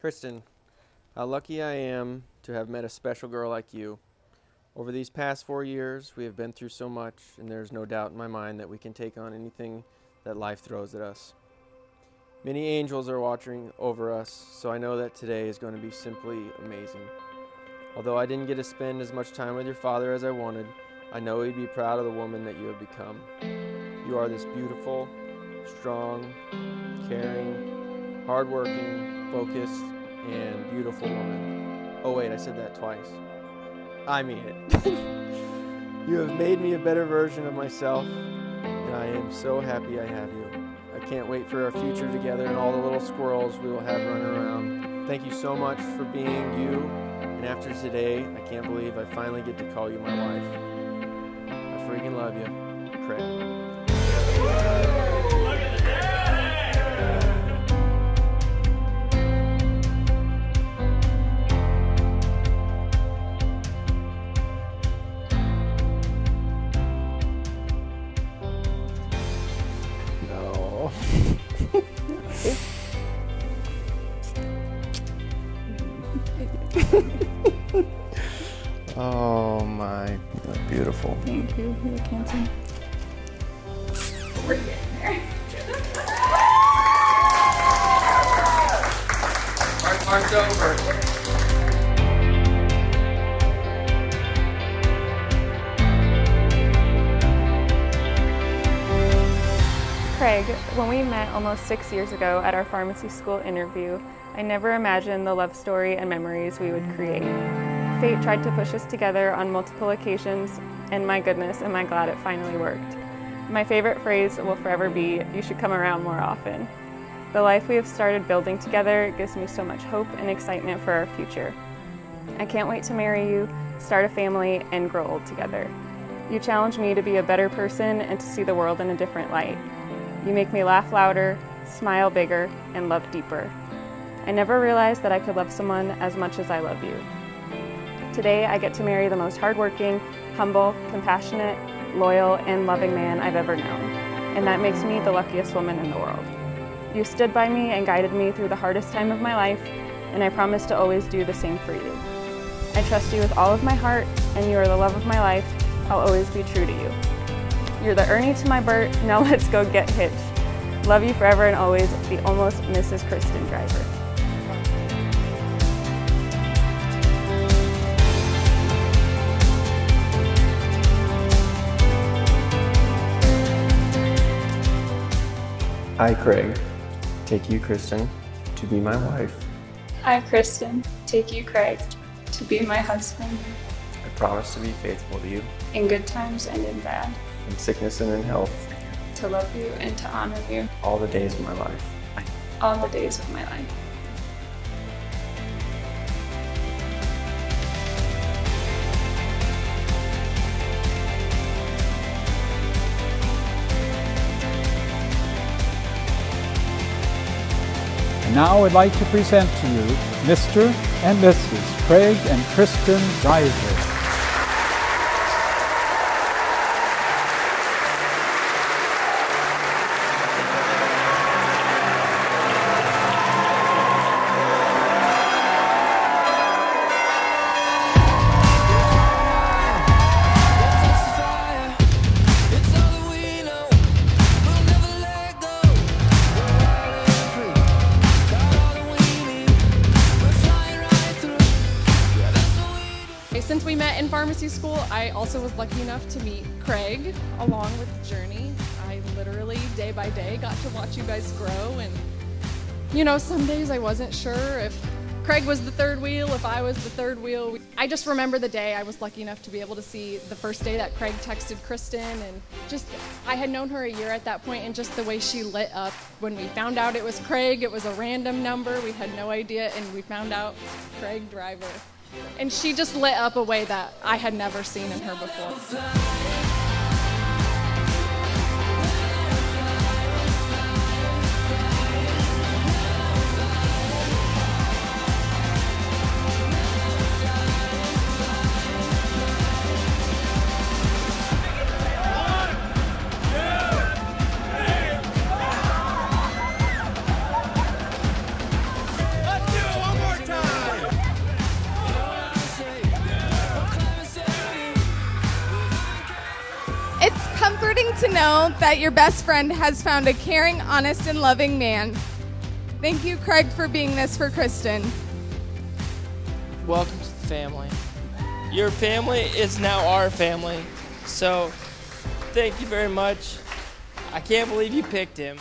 Kristen, how lucky I am to have met a special girl like you. Over these past four years, we have been through so much, and there's no doubt in my mind that we can take on anything that life throws at us. Many angels are watching over us, so I know that today is going to be simply amazing. Although I didn't get to spend as much time with your father as I wanted, I know he'd be proud of the woman that you have become. You are this beautiful, strong, caring, hardworking, focused, and beautiful woman. Oh, wait, I said that twice. I mean it. you have made me a better version of myself, and I am so happy I have you. I can't wait for our future together and all the little squirrels we will have running around. Thank you so much for being you, and after today, I can't believe I finally get to call you my wife. I freaking love you, Craig. Oh my, that's beautiful. Thank you. You're cancer. Mark, mark's over. Craig, when we met almost six years ago at our pharmacy school interview, I never imagined the love story and memories we would create. Fate tried to push us together on multiple occasions, and my goodness, am I glad it finally worked. My favorite phrase will forever be, you should come around more often. The life we have started building together gives me so much hope and excitement for our future. I can't wait to marry you, start a family, and grow old together. You challenge me to be a better person and to see the world in a different light. You make me laugh louder, smile bigger, and love deeper. I never realized that I could love someone as much as I love you. Today, I get to marry the most hardworking, humble, compassionate, loyal, and loving man I've ever known. And that makes me the luckiest woman in the world. You stood by me and guided me through the hardest time of my life, and I promise to always do the same for you. I trust you with all of my heart, and you are the love of my life. I'll always be true to you. You're the Ernie to my Bert. Now let's go get hitched. Love you forever and always, the almost Mrs. Kristen Driver. I, Craig, take you, Kristen, to be my wife. I, Kristen, take you, Craig, to be my husband. I promise to be faithful to you. In good times and in bad, in sickness and in health. To love you and to honor you. All the days of my life. all the days of my life. Now I'd like to present to you Mr. and Mrs. Craig and Kristen Driver. Since we met in pharmacy school, I also was lucky enough to meet Craig along with Journey. I literally, day by day, got to watch you guys grow. And, you know, some days I wasn't sure if Craig was the third wheel, if I was the third wheel. I just remember the day I was lucky enough to be able to see the first day that Craig texted Kristen. And just, I had known her a year at that point, and just the way she lit up when we found out it was Craig, it was a random number. We had no idea, and we found out Craig Driver. And she just lit up a way that I had never seen in her before. Know that your best friend has found a caring, honest, and loving man. Thank you, Craig, for being this for Kristen. Welcome to the family. Your family is now our family. So, thank you very much. I can't believe you picked him.